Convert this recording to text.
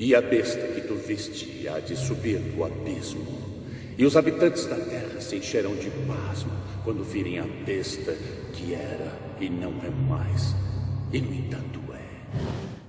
E a besta que tu viste há de subir do abismo. E os habitantes da terra se encherão de pasmo quando virem a besta que era e não é mais. E no entanto é.